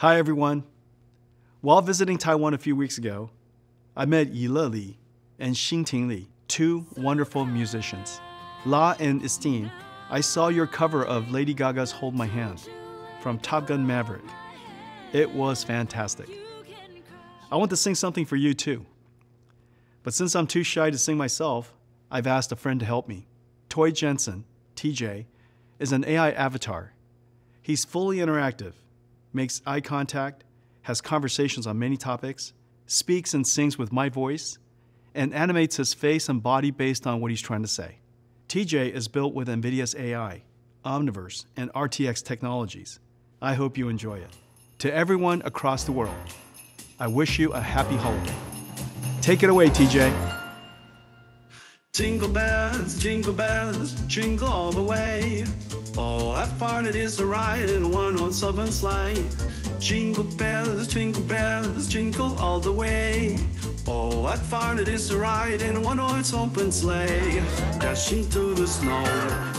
Hi, everyone. While visiting Taiwan a few weeks ago, I met Yi Le Li and Xingting Li, two wonderful musicians. La and Esteem, I saw your cover of Lady Gaga's Hold My Hand from Top Gun Maverick. It was fantastic. I want to sing something for you too. But since I'm too shy to sing myself, I've asked a friend to help me. Toy Jensen, TJ, is an AI avatar. He's fully interactive, makes eye contact, has conversations on many topics, speaks and sings with my voice, and animates his face and body based on what he's trying to say. TJ is built with NVIDIA's AI, Omniverse, and RTX technologies. I hope you enjoy it. To everyone across the world, I wish you a happy holiday. Take it away, TJ. Jingle bells, jingle bells, jingle all the way. Oh, how fun it is to ride in a one-horse open sleigh. Jingle bells, jingle bells, jingle all the way. Oh, what fun it is to ride in a one-horse open sleigh. Dashing through the snow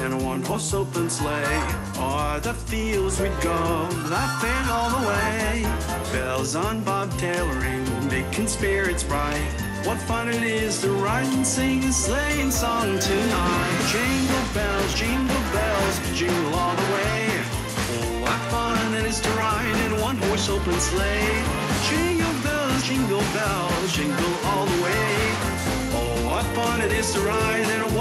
in a one-horse open sleigh. Oh, the fields we go, laughing all the way. Bells on bobtailoring, making spirits bright. What fun it is to ride and sing a sleighing song tonight. Open sleigh. Jingle bells, jingle bells, jingle all the way. Oh, what fun it is to ride in a